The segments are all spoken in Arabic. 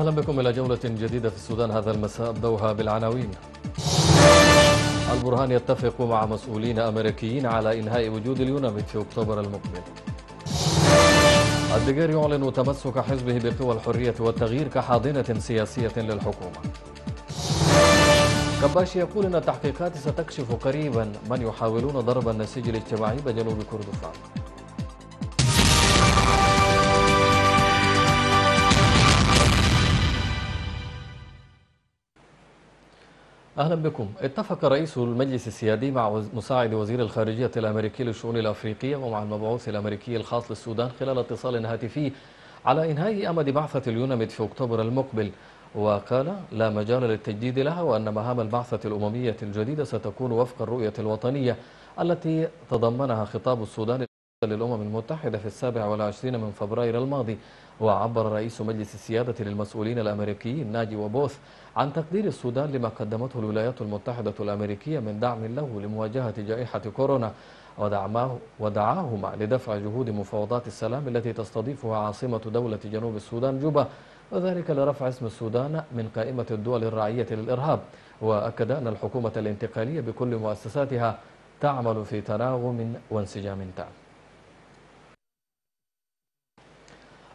أهلا بكم إلى جولة جديدة في السودان هذا المساء أبدوها بالعناوين. البرهان يتفق مع مسؤولين أمريكيين على إنهاء وجود اليوناميد في أكتوبر المقبل. الدقير يعلن تمسك حزبه بقوى الحرية والتغيير كحاضنة سياسية للحكومة. كباشي يقول أن التحقيقات ستكشف قريبا من يحاولون ضرب النسيج الاجتماعي بجنوب كردفان أهلا بكم. اتفق رئيس المجلس السيادي مع مساعد وزير الخارجية الأمريكي للشؤون الأفريقية ومع المبعوث الأمريكي الخاص للسودان خلال اتصال هاتفي على إنهاء أمد بعثة اليونميد في أكتوبر المقبل. وقال لا مجال للتجديد لها وأن مهام البعثة الأممية الجديدة ستكون وفق الرؤية الوطنية التي تضمنها خطاب السودان للأمم المتحدة في السابع والعشرين من فبراير الماضي. وعبر رئيس مجلس السيادة للمسؤولين الأمريكيين ناجي وبوث عن تقدير السودان لما قدمته الولايات المتحدة الأمريكية من دعم له لمواجهة جائحة كورونا ودعماه ودعاهما لدفع جهود مفاوضات السلام التي تستضيفها عاصمة دولة جنوب السودان جوبا وذلك لرفع اسم السودان من قائمة الدول الراعية للإرهاب. وأكد أن الحكومة الانتقالية بكل مؤسساتها تعمل في تناغم وانسجام تام.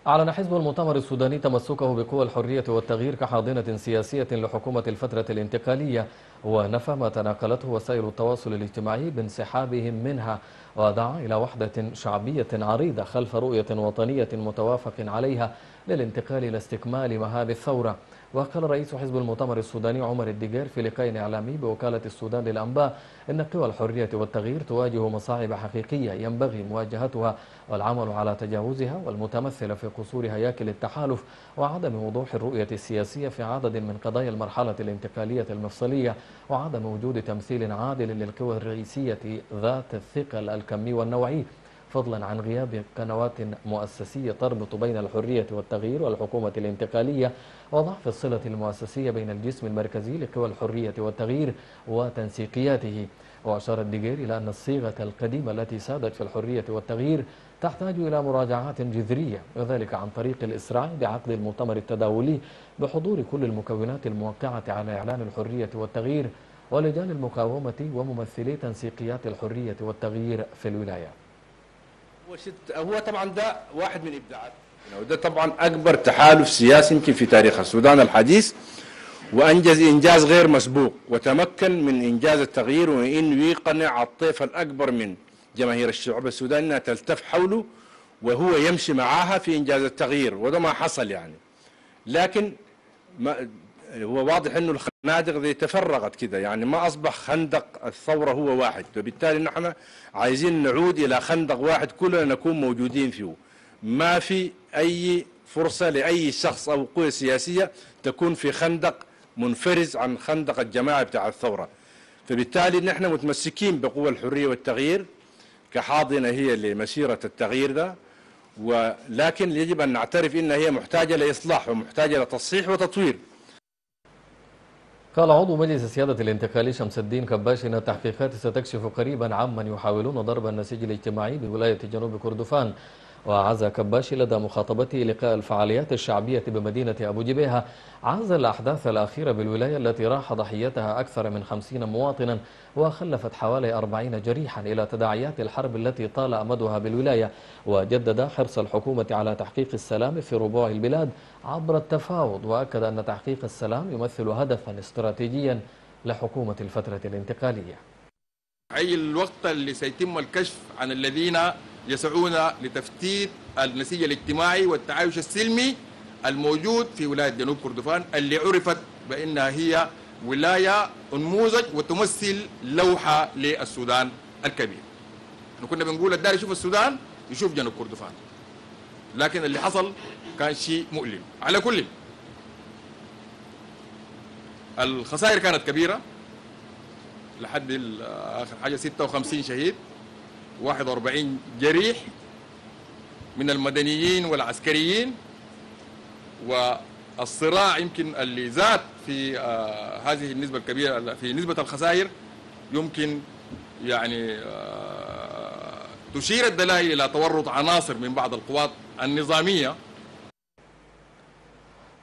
أعلن حزب المؤتمر السوداني تمسكه بقوى الحرية والتغيير كحاضنة سياسية لحكومة الفترة الانتقالية ونفى ما تناقلته وسائل التواصل الاجتماعي بانسحابهم منها ودعا إلى وحدة شعبية عريضة خلف رؤية وطنية متوافق عليها للانتقال إلى استكمال مهام الثورة. وقال رئيس حزب المؤتمر السوداني عمر الدقير في لقاء إعلامي بوكالة السودان للأنباء إن قوى الحرية والتغيير تواجه مصاعب حقيقية ينبغي مواجهتها والعمل على تجاوزها والمتمثلة في قصور هياكل التحالف وعدم وضوح الرؤية السياسية في عدد من قضايا المرحلة الانتقالية المفصلية وعدم وجود تمثيل عادل للقوى الرئيسية ذات الثقل الكمي والنوعي. فضلا عن غياب قنوات مؤسسية تربط بين الحرية والتغيير والحكومة الانتقالية وضعف الصلة المؤسسية بين الجسم المركزي لقوى الحرية والتغيير وتنسيقياته. وأشار الدقير إلى أن الصيغة القديمة التي سادت في الحرية والتغيير تحتاج إلى مراجعات جذرية وذلك عن طريق الإسراع بعقد المؤتمر التداولي بحضور كل المكونات الموقعة على إعلان الحرية والتغيير ولجان المقاومة وممثلي تنسيقيات الحرية والتغيير في الولاية هو طبعا ده واحد من إبداعات. وده طبعا أكبر تحالف سياسي يمكن في تاريخ السودان الحديث وأنجز إنجاز غير مسبوق وتمكن من إنجاز التغيير وانه يقنع الطيف الأكبر من جماهير الشعب السوداني إنها تلتف حوله وهو يمشي معاها في إنجاز التغيير. وده ما حصل يعني. لكن ما هو واضح إنه دي تفرغت كده يعني ما أصبح خندق الثورة هو واحد. وبالتالي نحن عايزين نعود إلى خندق واحد كلنا نكون موجودين فيه. ما في أي فرصة لأي شخص أو قوة سياسية تكون في خندق منفرز عن خندق الجماعة بتاع الثورة. فبالتالي نحن متمسكين بقوى الحرية والتغيير. كحاضنة هي لمسيرة التغيير ده. ولكن يجب أن نعترف إنها هي محتاجة لإصلاح ومحتاجة لتصحيح وتطوير. قال عضو مجلس السيادة الانتقالي شمس الدين كباش إن التحقيقات ستكشف قريبا عمن يحاولون ضرب النسيج الاجتماعي بولاية جنوب كردفان. وعزى كباشي لدى مخاطبته لقاء الفعاليات الشعبية بمدينة أبو جبيهة عز الأحداث الأخيرة بالولاية التي راح ضحيتها أكثر من خمسين مواطنا وخلفت حوالي أربعين جريحا إلى تداعيات الحرب التي طال أمدها بالولاية وجدد حرص الحكومة على تحقيق السلام في ربوع البلاد عبر التفاوض وأكد أن تحقيق السلام يمثل هدفا استراتيجيا لحكومة الفترة الانتقالية. أي الوقت اللي سيتم الكشف عن الذين يسعون لتفتيت النسيج الاجتماعي والتعايش السلمي الموجود في ولاية جنوب كردفان اللي عرفت بأنها هي ولاية نموذج وتمثل لوحة للسودان الكبير. إحنا كنا بنقول الدار يشوف السودان يشوف جنوب كردفان. لكن اللي حصل كان شيء مؤلم. على كل الخسائر كانت كبيرة. لحد آخر حاجة 56 شهيد. 41 جريح من المدنيين والعسكريين والصراع يمكن اللي زاد في آه هذه النسبة الكبيرة في نسبة الخسائر يمكن يعني آه تشير الدلائل إلى تورط عناصر من بعض القوات النظامية.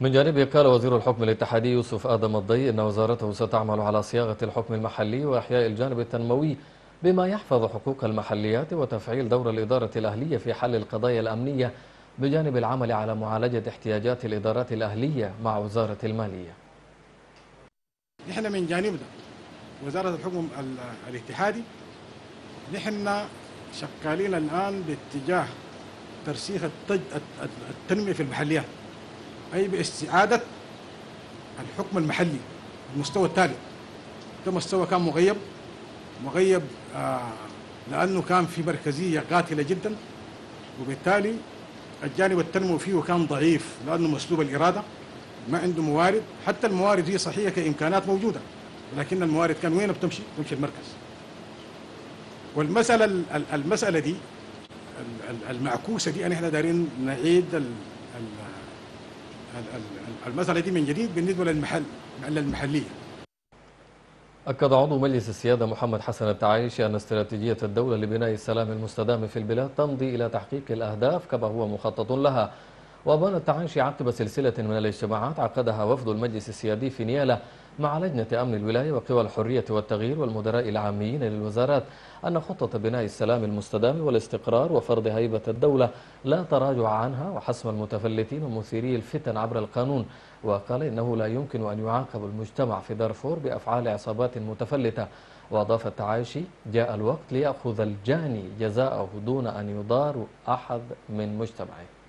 من جانبه قال وزير الحكم الاتحادي يوسف آدم الضي إن وزارته ستعمل على صياغة الحكم المحلي وإحياء الجانب التنموي بما يحفظ حقوق المحليات وتفعيل دور الإدارة الأهلية في حل القضايا الأمنية بجانب العمل على معالجة احتياجات الإدارات الأهلية مع وزارة المالية. نحن من جانبنا وزارة الحكم ال- الاتحادي نحن شغالين الآن باتجاه ترسيخ التنمية في المحليات أي باستعادة الحكم المحلي المستوى التالي. ده مستوى كان مغيب مغيب لأنه كان في مركزية قاتلة جدا وبالتالي الجانب التنموي فيه كان ضعيف لأنه مسلوب الإرادة ما عنده موارد حتى الموارد هي صحيحة كإمكانات موجودة لكن الموارد كان وين بتمشي؟ تمشي المركز. والمسألة ال- ال- المسألة دي ال- ال- المعكوسة دي أن إحنا دايرين نعيد ال- ال- ال- ال- المسألة دي من جديد بالنسبة للمحل للمحلية. أكد عضو مجلس السيادة محمد حسن التعايشي أن استراتيجية الدولة لبناء السلام المستدام في البلاد تمضي إلى تحقيق الأهداف كما هو مخطط لها. وأبان التعايشي عقب سلسلة من الاجتماعات عقدها وفد المجلس السيادي في نيالة مع لجنة أمن الولاية وقوى الحرية والتغيير والمدراء العامين للوزارات أن خطة بناء السلام المستدام والاستقرار وفرض هيبة الدولة لا تراجع عنها وحسم المتفلتين ومثيري الفتن عبر القانون وقال إنه لا يمكن أن يعاقب المجتمع في دارفور بأفعال عصابات متفلتة. وأضاف التعايشي جاء الوقت ليأخذ الجاني جزاءه دون أن يضار أحد من مجتمعه.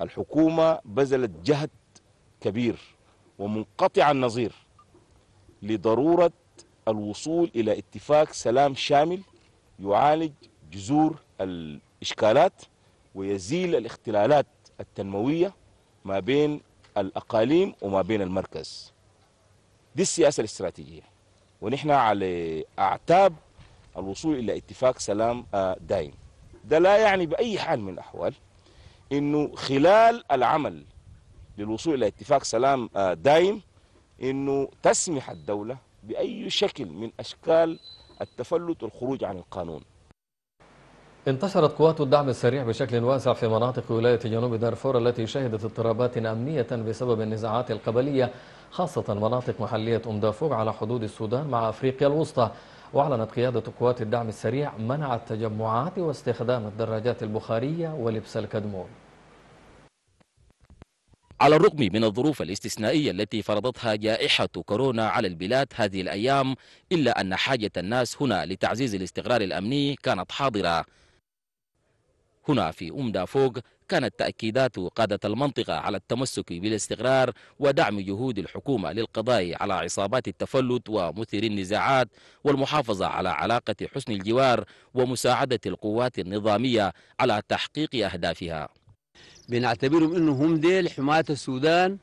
الحكومة بذلت جهد كبير ومنقطع النظير لضرورة الوصول إلى اتفاق سلام شامل يعالج جذور الإشكالات ويزيل الاختلالات التنموية ما بين الأقاليم وما بين المركز. دي السياسة الاستراتيجية. ونحن على أعتاب الوصول إلى اتفاق سلام آه، دائم ده لا يعني بأي حال من الأحوال. إنه خلال العمل للوصول إلى اتفاق سلام آه، دائم إنه تسمح الدولة بأي شكل من أشكال التفلت والخروج عن القانون. انتشرت قوات الدعم السريع بشكل واسع في مناطق ولاية جنوب دارفور التي شهدت اضطرابات أمنية بسبب النزاعات القبلية خاصة مناطق محلية أم دافوق على حدود السودان مع أفريقيا الوسطى. وأعلنت قيادة قوات الدعم السريع منع التجمعات واستخدام الدراجات البخارية ولبس الكدمون. على الرغم من الظروف الاستثنائية التي فرضتها جائحة كورونا على البلاد هذه الأيام إلا أن حاجة الناس هنا لتعزيز الاستقرار الأمني كانت حاضرة. هنا في أم دافوق كانت تأكيدات قادة المنطقة على التمسك بالاستقرار ودعم جهود الحكومة للقضاء على عصابات التفلت ومثير النزاعات والمحافظة على علاقة حسن الجوار ومساعدة القوات النظامية على تحقيق أهدافها. بنعتبرهم انه هم ديل حماة السودان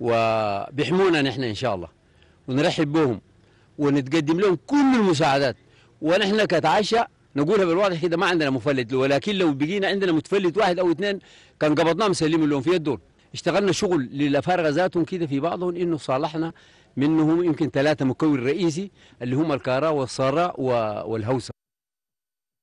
وبيحمونا نحن إن شاء الله ونرحب بهم ونتقدم لهم كل المساعدات. ونحن كتعشى نقولها بالواضح كده ما عندنا مفلت. ولكن لو بقينا عندنا متفلت واحد أو اثنين كان قبضناهم مسلمين لهم في يدهم. اشتغلنا شغل للأفارقة ذاتهم كده في بعضهم إنه صالحنا منهم يمكن ثلاثة مكون رئيسي اللي هم الكاراء والصراء والهوسة.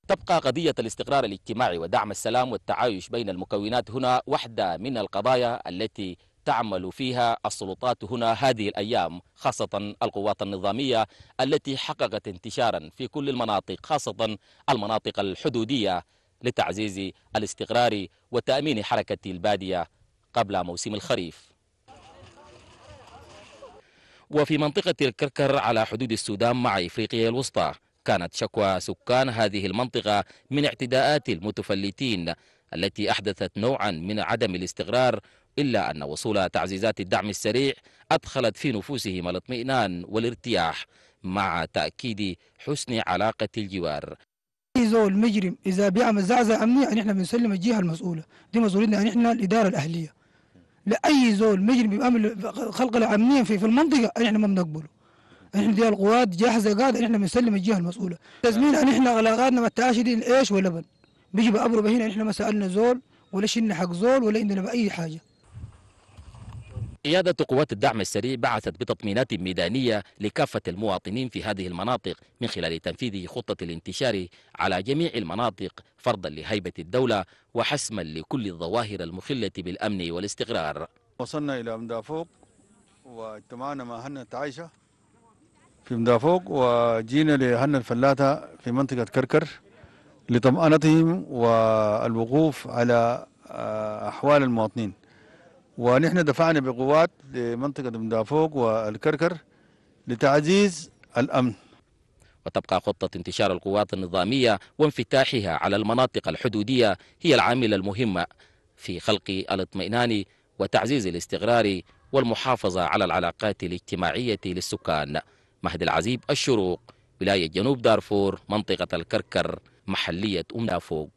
تبقى قضية الاستقرار الاجتماعي ودعم السلام والتعايش بين المكونات هنا واحدة من القضايا التي تعمل فيها السلطات هنا هذه الأيام خاصة القوات النظامية التي حققت انتشارا في كل المناطق خاصة المناطق الحدودية لتعزيز الاستقرار وتأمين حركة البادية قبل موسم الخريف. وفي منطقة الكركر على حدود السودان مع إفريقيا الوسطى كانت شكوى سكان هذه المنطقة من اعتداءات المتفلتين التي أحدثت نوعا من عدم الاستقرار إلا أن وصول تعزيزات الدعم السريع أدخلت في نفوسهم الاطمئنان والارتياح مع تأكيد حسن علاقة الجوار. زول مجرم إذا بيعمل زعزعه أمنية يعني إحنا بنسلم الجهة المسؤولة. دي مسؤوليتنا يعني إحنا الإدارة الأهلية. لأي زول مجرم بيعمل خلق الأمنية في في المنطقة يعني إحنا ما بنقبله. إحنا دي القوات جاهزة قاعدة إحنا بنسلم الجهة المسؤولة. تزمين ان إحنا علاقاتنا مع التعاشي إيش ولبن بيجي بأبرب هنا إحنا ما سألنا زول ولا شلنا حق زول ولا عندنا بأي حاجة. قيادة قوات الدعم السريع بعثت بتطمينات ميدانية لكافة المواطنين في هذه المناطق من خلال تنفيذ خطة الانتشار على جميع المناطق فرضا لهيبة الدولة وحسما لكل الظواهر المخلة بالأمن والاستقرار. وصلنا إلى مدافوق واجتمعنا مع هنا التعايشة في مدافوق وجينا لهنا الفلاتة في منطقة كركر لطمأنتهم والوقوف على آه، أحوال المواطنين. ونحن دفعنا بقوات لمنطقة مدافوق والكركر لتعزيز الأمن. وتبقى خطة انتشار القوات النظامية وانفتاحها على المناطق الحدودية هي العامل المهم في خلق الاطمئنان وتعزيز الاستقرار والمحافظة على العلاقات الاجتماعية للسكان. مهد العزيب الشروق ولاية جنوب دارفور منطقة الكركر محلية أم دافوق.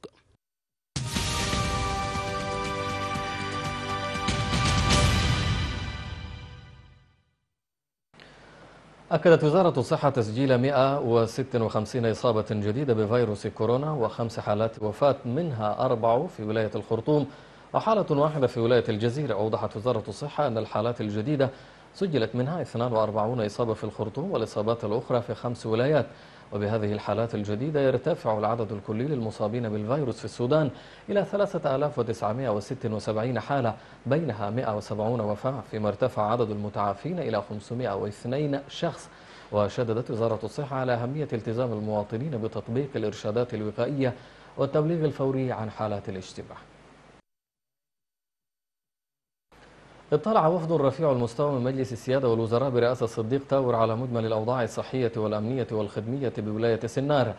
أكدت وزارة الصحة تسجيل 156 إصابة جديدة بفيروس كورونا وخمس حالات وفاة منها أربع في ولاية الخرطوم وحالة واحدة في ولاية الجزيرة. أوضحت وزارة الصحة أن الحالات الجديدة سجلت منها 42 إصابة في الخرطوم والإصابات الأخرى في خمس ولايات. وبهذه الحالات الجديدة يرتفع العدد الكلي للمصابين بالفيروس في السودان إلى 3976 حالة بينها 170 وفاة فيما ارتفع عدد المتعافين إلى 502 شخص. وشددت وزارة الصحة على أهمية التزام المواطنين بتطبيق الإرشادات الوقائية والتبليغ الفوري عن حالات الاشتباه اطلع وفد رفيع المستوى من مجلس السيادة والوزراء برئاسة صديق تاور على مجمل الأوضاع الصحية والأمنية والخدمية بولاية سنار.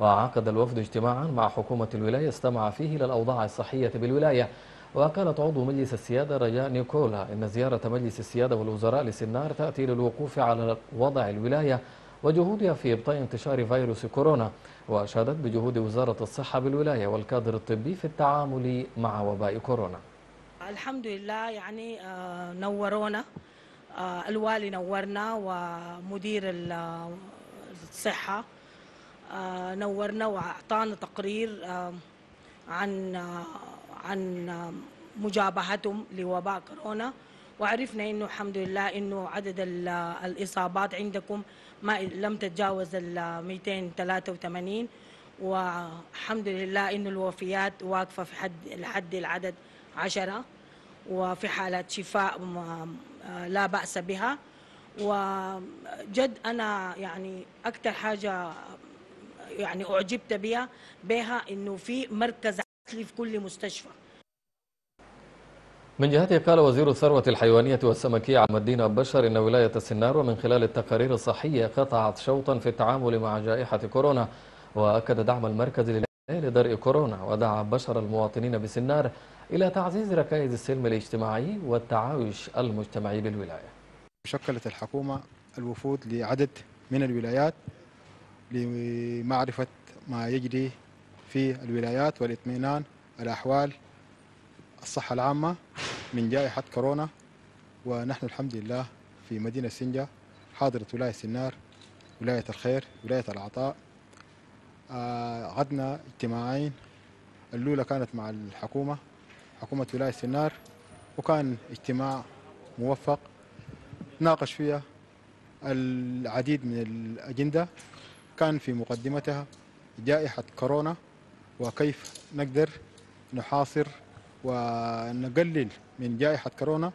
وعقد الوفد اجتماعا مع حكومة الولاية استمع فيه إلى الأوضاع الصحية بالولاية. وقالت عضو مجلس السيادة رجاء نيكولا إن زيارة مجلس السيادة والوزراء لسنار تأتي للوقوف على وضع الولاية وجهودها في إبطاء انتشار فيروس كورونا. وأشادت بجهود وزارة الصحة بالولاية والكادر الطبي في التعامل مع وباء كورونا. الحمد لله يعني آه، نورونا آه، الوالي نورنا ومدير ال- الصحة آه، نورنا وأعطانا تقرير آه، عن آه، عن آه، مجابهتهم لوباء كورونا. وعرفنا إنه الحمد لله إنه عدد ال- الإصابات عندكم ما لم تتجاوز ال 283 والحمد لله إنه الوفيات واقفة في حد لحد العدد عشرة. وفي حالات شفاء آه، لا بأس بها. وجد أنا يعني أكثر حاجة يعني أعجبت بها بها إنه في مركز عزلي في كل مستشفى. من جهته قال وزير الثروة الحيوانية والسمكية عم الدين بشر إن ولاية السنار ومن خلال التقارير الصحية قطعت شوطا في التعامل مع جائحة كورونا وأكد دعم المركز لدرء كورونا ودعا بشر المواطنين بسنار إلى تعزيز ركائز السلم الاجتماعي والتعايش المجتمعي بالولاية. شكلت الحكومة الوفود لعدد من الولايات لمعرفة ما يجري في الولايات والاطمئنان على أحوال الصحة العامة من جائحة كورونا ونحن الحمد لله في مدينة سنجا حاضرة ولاية سنار ولاية الخير ولاية العطاء. آه، عقدنا اجتماعين. الأولى كانت مع الحكومة. حكومة ولاية سنار وكان اجتماع موفق ناقش فيها العديد من الأجندة. كان في مقدمتها جائحة كورونا وكيف نقدر نحاصر ونقلل من جائحة كورونا.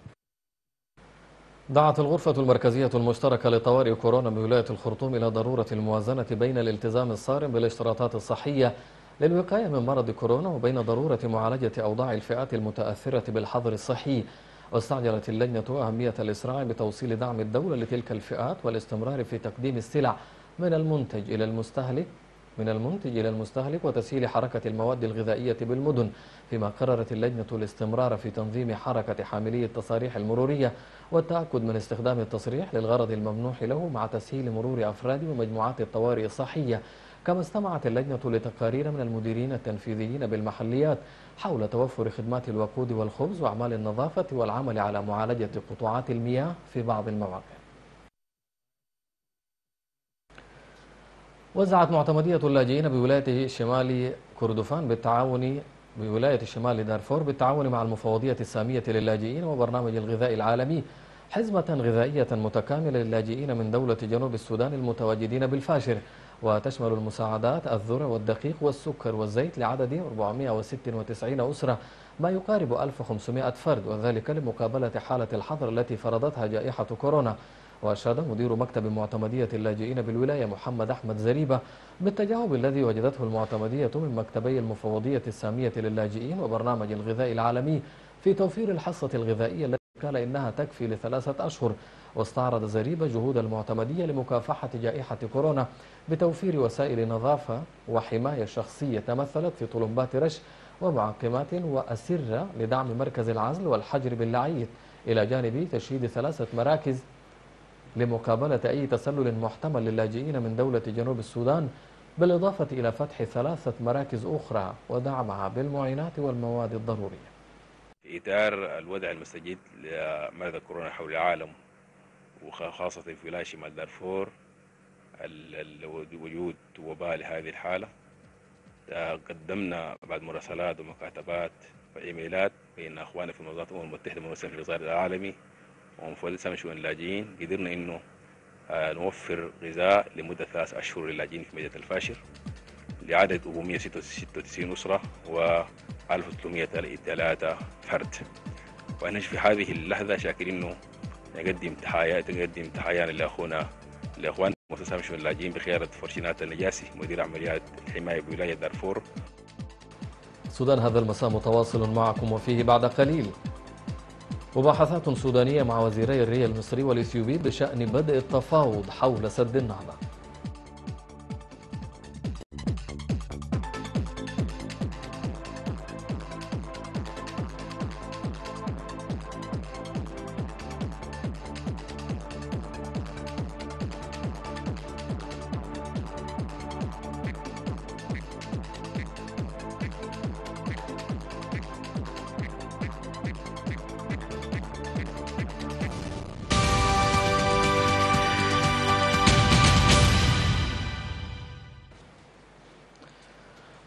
دعت الغرفة المركزية المشتركة لطوارئ كورونا بولاية الخرطوم إلى ضرورة الموازنة بين الالتزام الصارم بالاشتراطات الصحية للوقاية من مرض كورونا وبين ضرورة معالجة أوضاع الفئات المتأثرة بالحظر الصحي. واستعجلت اللجنة أهمية الإسراع بتوصيل دعم الدولة لتلك الفئات والاستمرار في تقديم السلع من المنتج إلى المستهلك من المنتج إلى المستهلك وتسهيل حركة المواد الغذائية بالمدن. فيما قررت اللجنة الاستمرار في تنظيم حركة حاملي التصاريح المرورية والتأكد من استخدام التصريح للغرض الممنوح له مع تسهيل مرور أفراد ومجموعات الطوارئ الصحية. كما استمعت اللجنة لتقارير من المديرين التنفيذيين بالمحليات حول توفر خدمات الوقود والخبز وأعمال النظافة والعمل على معالجة قطوعات المياه في بعض المواقع. وزعت معتمدية اللاجئين بولاية شمال كردفان بالتعاون بولاية شمال دارفور بالتعاون مع المفوضية السامية للاجئين وبرنامج الغذاء العالمي حزمة غذائية متكاملة للاجئين من دولة جنوب السودان المتواجدين بالفاشر. وتشمل المساعدات الذرة والدقيق والسكر والزيت لعدد 496 أسرة ما يقارب 1500 فرد وذلك لمقابلة حالة الحظر التي فرضتها جائحة كورونا. وأشاد مدير مكتب معتمدية اللاجئين بالولاية محمد أحمد زريبة بالتجاوب الذي وجدته المعتمدية من مكتبي المفوضية السامية للاجئين وبرنامج الغذاء العالمي في توفير الحصة الغذائية قال إنها تكفي لثلاثة أشهر واستعرض زريبة جهود المعتمدية لمكافحة جائحة كورونا بتوفير وسائل نظافة وحماية شخصية تمثلت في طلمبات رش ومعقمات وأسرة لدعم مركز العزل والحجر باللعيد إلى جانب تشييد ثلاثة مراكز لمقابلة أي تسلل محتمل للاجئين من دولة جنوب السودان بالإضافة إلى فتح ثلاثة مراكز أخرى ودعمها بالمعينات والمواد الضرورية. في إطار الوضع المستجد لمرض كورونا حول العالم وخاصة في ولاية شمال دارفور وجود وباء لهذه الحالة. قدمنا بعد مراسلات ومكاتبات وإيميلات بين أخواننا في منظمة الأمم المتحدة منظمة الغذاء العالمي ومفوضية سامي شؤون اللاجئين. قدرنا إنه آه، نوفر غذاء لمدة ثلاث أشهر للاجئين في مدينة الفاشر. لعدد 496 أسرة و 1303 فرد. ونحن في هذه اللحظة شاكرين إنه نقدم تحايا نقدم تحايانا لأخونا لأخواننا مؤسسة سامي شؤون اللاجئين بخيارة فرشينات النجاسي مدير عمليات الحماية بولاية دارفور. السودان هذا المساء متواصل معكم وفيه بعد قليل. مباحثات سودانية مع وزيري الري المصري والإثيوبي بشأن بدء التفاوض حول سد النهضة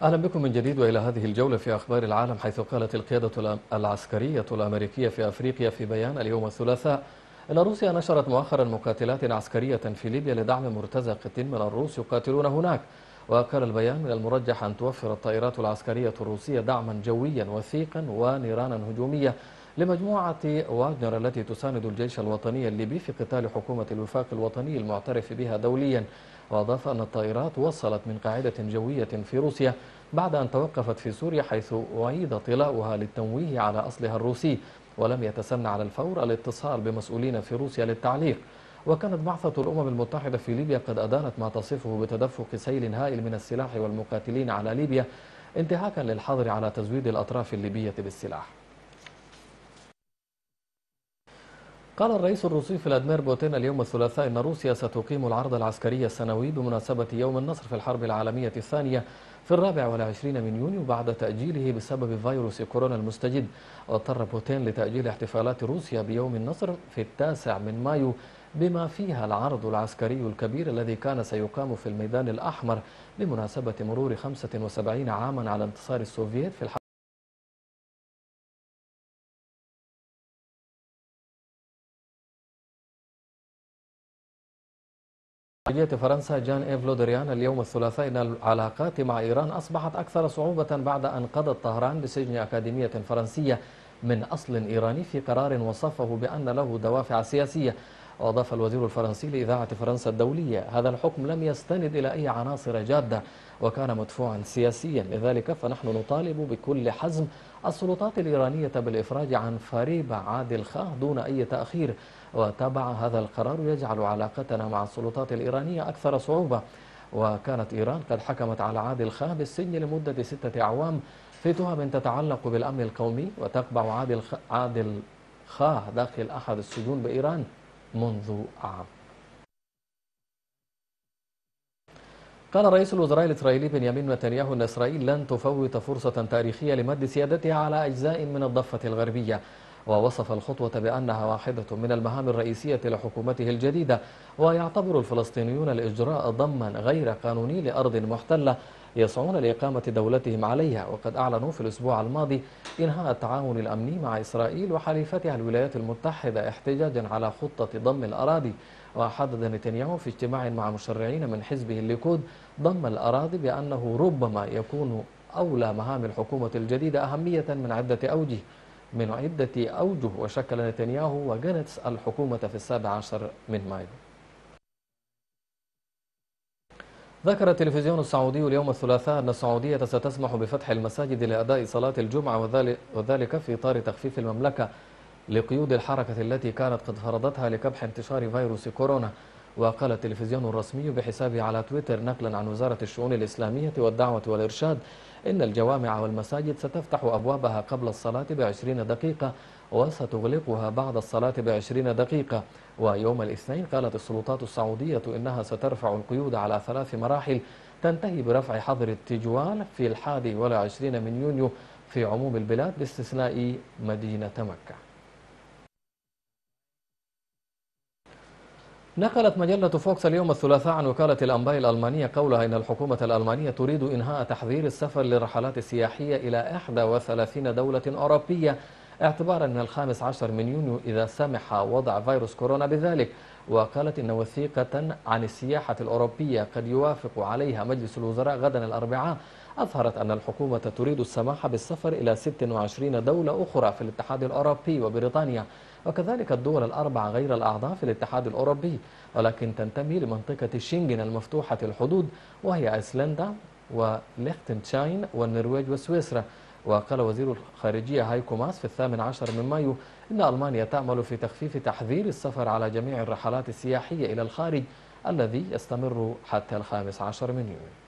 أهلا بكم من جديد وإلى هذه الجولة في أخبار العالم حيث قالت القيادة العسكرية الأمريكية في أفريقيا في بيان اليوم الثلاثاء أن روسيا نشرت مؤخرا مقاتلات عسكرية في ليبيا لدعم مرتزقة من الروس يقاتلون هناك. وقال البيان من المرجح أن توفر الطائرات العسكرية الروسية دعما جويا وثيقا ونيرانا هجومية لمجموعة واغنر التي تساند الجيش الوطني الليبي في قتال حكومة الوفاق الوطني المعترف بها دوليا. وأضاف أن الطائرات وصلت من قاعدة جوية في روسيا بعد أن توقفت في سوريا حيث أعيد طلاؤها للتنويه على أصلها الروسي ولم يتسنى على الفور الاتصال بمسؤولين في روسيا للتعليق. وكانت بعثة الأمم المتحدة في ليبيا قد أدانت ما تصفه بتدفق سيل هائل من السلاح والمقاتلين على ليبيا انتهاكا للحظر على تزويد الأطراف الليبية بالسلاح. قال الرئيس الروسي فلاديمير بوتين اليوم الثلاثاء أن روسيا ستقيم العرض العسكري السنوي بمناسبة يوم النصر في الحرب العالمية الثانية في الرابع والعشرين من يونيو بعد تأجيله بسبب فيروس كورونا المستجد واضطر بوتين لتأجيل احتفالات روسيا بيوم النصر في التاسع من مايو بما فيها العرض العسكري الكبير الذي كان سيقام في الميدان الأحمر بمناسبة مرور 75 عاما على انتصار السوفييت في الحرب خارجية فرنسا جان إيف لودريان اليوم الثلاثاء أن العلاقات مع إيران أصبحت أكثر صعوبة بعد أن قضت طهران بسجن أكاديمية فرنسية من أصل إيراني في قرار وصفه بأن له دوافع سياسية. وأضاف الوزير الفرنسي لإذاعة فرنسا الدولية هذا الحكم لم يستند إلى أي عناصر جادة وكان مدفوعا سياسيا لذلك فنحن نطالب بكل حزم السلطات الإيرانية بالإفراج عن فريبة عادل خاه دون أي تأخير. وتبع هذا القرار يجعل علاقتنا مع السلطات الإيرانية أكثر صعوبة وكانت إيران قد حكمت على عادل خاه بالسجن لمدة ستة أعوام في تهم تتعلق بالأمن القومي وتقبع عادل. عادل خاه داخل أحد السجون بإيران منذ عام قال رئيس الوزراء الإسرائيلي بنيامين نتنياهو أن إسرائيل لن تفوت فرصة تاريخية لمد سيادتها على أجزاء من الضفة الغربية ووصف الخطوة بأنها واحدة من المهام الرئيسية لحكومته الجديدة ويعتبر الفلسطينيون الإجراء ضما غير قانوني لأرض محتلة يسعون لإقامة دولتهم عليها. وقد أعلنوا في الأسبوع الماضي إنهاء التعاون الأمني مع إسرائيل وحليفتها الولايات المتحدة احتجاجا على خطة ضم الأراضي. وحدد نتنياهو في اجتماع مع مشرعين من حزبه الليكود ضم الأراضي بأنه ربما يكون أولى مهام الحكومة الجديدة أهمية من عدة أوجه. من عدة أوجه وشكل نتنياهو وجنتس الحكومة في السابع عشر من مايو. ذكر التلفزيون السعودي اليوم الثلاثاء أن السعودية ستسمح بفتح المساجد لأداء صلاة الجمعة وذلك- في إطار تخفيف المملكة لقيود الحركة التي كانت قد فرضتها لكبح انتشار فيروس كورونا. وقال التلفزيون الرسمي بحسابه على تويتر نقلا عن وزارة الشؤون الإسلامية والدعوة والإرشاد إن الجوامع والمساجد ستفتح أبوابها قبل الصلاة بعشرين دقيقة وستغلقها بعد الصلاة بعشرين دقيقة. ويوم الاثنين قالت السلطات السعودية إنها سترفع القيود على ثلاث مراحل تنتهي برفع حظر التجوال في الحادي والعشرين من يونيو في عموم البلاد باستثناء مدينة مكة. نقلت مجلة فوكس اليوم الثلاثاء عن وكالة الأنباء الألمانية قولها إن الحكومة الألمانية تريد إنهاء تحظير السفر للرحلات السياحية إلى 31 دولة أوروبية. اعتبارا من الخامس عشر من يونيو إذا سمح وضع فيروس كورونا بذلك. وقالت إن وثيقة عن السياحة الأوروبية قد يوافق عليها مجلس الوزراء غدا الأربعاء أظهرت أن الحكومة تريد السماح بالسفر إلى 26 دولة أخرى في الاتحاد الأوروبي وبريطانيا وكذلك الدول الأربع غير الأعضاء في الاتحاد الأوروبي ولكن تنتمي لمنطقة الشنغن المفتوحة الحدود وهي أيسلندا وليختنشاين والنرويج وسويسرا. وقال وزير الخارجية هايكو ماس في الثامن عشر من مايو إن ألمانيا تعمل في تخفيف تحذير السفر على جميع الرحلات السياحية إلى الخارج الذي يستمر حتى الخامس عشر من يونيو.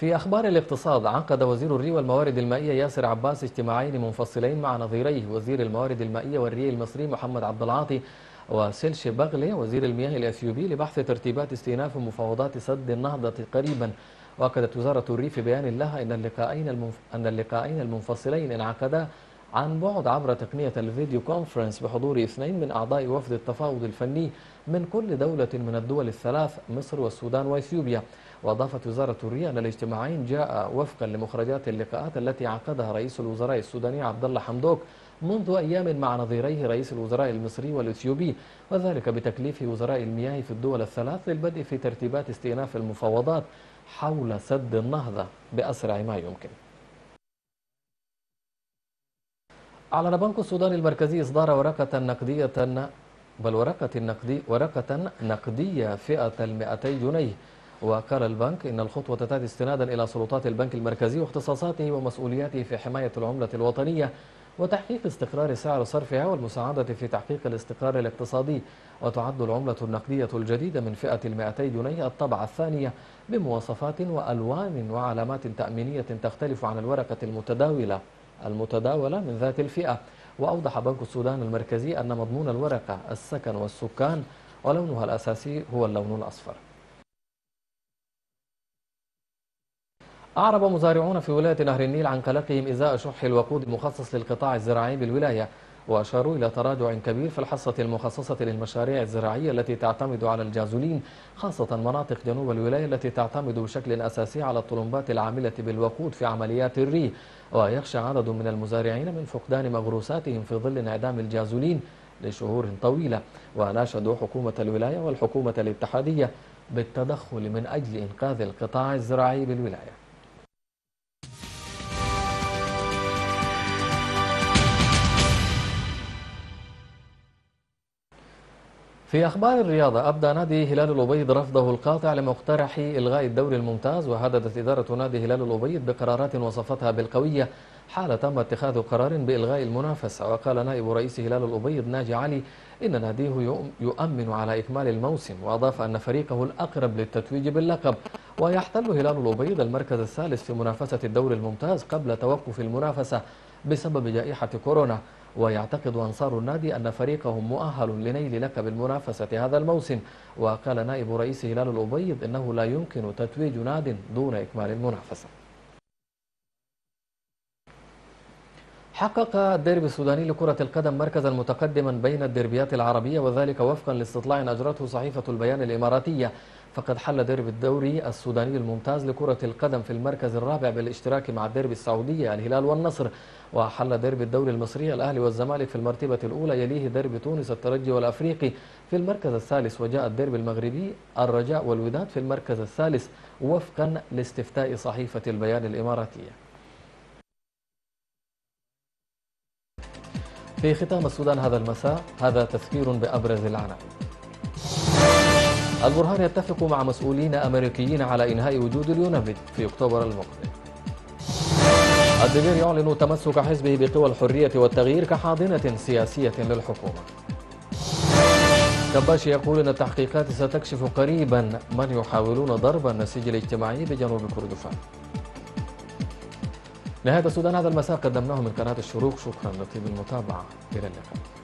في أخبار الاقتصاد عقد وزير الري والموارد المائية ياسر عباس اجتماعين منفصلين مع نظيريه وزير الموارد المائية والري المصري محمد عبد العاطي وسيلشي بغلي وزير المياه الأثيوبي لبحث ترتيبات استئناف مفاوضات سد النهضة قريبا. وأكدت وزارة الري في بيان لها أن اللقاءين المنف... أن اللقاءين المنفصلين انعقدا عن بعد عبر تقنية ال video conference بحضور اثنين من أعضاء وفد التفاوض الفني من كل دولة من الدول الثلاث مصر والسودان وإثيوبيا. وأضافت وزارة الري أن الاجتماعين جاء وفقا لمخرجات اللقاءات التي عقدها رئيس الوزراء السوداني عبد الله حمدوك منذ أيام مع نظيريه رئيس الوزراء المصري والإثيوبي وذلك بتكليف وزراء المياه في الدول الثلاث للبدء في ترتيبات استئناف المفاوضات حول سد النهضة بأسرع ما يمكن. أعلن بنك السودان المركزي إصدار ورقة نقدية بل ورقة نقدي ورقة نقدية فئة المئتي جنيه وقال البنك إن الخطوة تأتي استنادا إلى سلطات البنك المركزي واختصاصاته ومسؤولياته في حماية العملة الوطنية وتحقيق استقرار سعر صرفها والمساعدة في تحقيق الاستقرار الاقتصادي. وتعد العملة النقدية الجديدة من فئة المئتي جنيه الطبعة الثانية بمواصفات وألوان وعلامات تأمينية تختلف عن الورقة المتداولة المتداولة من ذات الفئة. وأوضح بنك السودان المركزي أن مضمون الورقة السكن والسكان ولونها الأساسي هو اللون الأصفر. أعرب مزارعون في ولاية نهر النيل عن قلقهم إزاء شح الوقود المخصص للقطاع الزراعي بالولاية وأشاروا إلى تراجع كبير في الحصة المخصصة للمشاريع الزراعية التي تعتمد على الجازولين خاصة مناطق جنوب الولاية التي تعتمد بشكل أساسي على الطلمبات العاملة بالوقود في عمليات الري. ويخشى عدد من المزارعين من فقدان مغروساتهم في ظل انعدام الجازولين لشهور طويلة. وناشدوا حكومة الولاية والحكومة الاتحادية بالتدخل من أجل إنقاذ القطاع الزراعي بالولاية. في أخبار الرياضة أبدى نادي هلال الأبيض رفضه القاطع لمقترح إلغاء الدوري الممتاز وهددت إدارة نادي هلال الأبيض بقرارات وصفتها بالقوية حال تم اتخاذ قرار بإلغاء المنافسة. وقال نائب رئيس هلال الأبيض ناجي علي إن ناديه يؤمن على إكمال الموسم وأضاف أن فريقه الأقرب للتتويج باللقب. ويحتل هلال الأبيض المركز الثالث في منافسة الدوري الممتاز قبل توقف المنافسة بسبب جائحة كورونا. ويعتقد أنصار النادي أن فريقهم مؤهل لنيل لقب المنافسة هذا الموسم. وقال نائب رئيس هلال الأبيض إنه لا يمكن تتويج ناد دون إكمال المنافسة. حقق الديربي السوداني لكرة القدم مركزا متقدما بين الديربيات العربية وذلك وفقا لاستطلاع أجرته صحيفة البيان الإماراتية. فقد حل ديربي الدوري السوداني الممتاز لكرة القدم في المركز الرابع بالاشتراك مع الديربي السعودية الهلال والنصر. وحل ديربي الدوري المصري الأهلي والزمالك في المرتبة الأولى يليه ديربي تونس الترجي والأفريقي. في المركز الثالث وجاء الديربي المغربي الرجاء والوداد في المركز الثالث وفقا لاستفتاء صحيفة البيان الإماراتية. في ختام السودان هذا المساء هذا تذكير بأبرز العناوين البرهان يتفق مع مسؤولين أمريكيين على إنهاء وجود اليونبد في أكتوبر المقبل. الدبير يعلن تمسك حزبه بقوى الحرية والتغيير كحاضنة سياسية للحكومة. كباشي يقول إن التحقيقات ستكشف قريبا من يحاولون ضرب النسيج الاجتماعي بجنوب كردفان. نهاية السودان هذا المساء قدمناه من قناة الشروق. شكرا لطيب المتابعة. إلى اللقاء.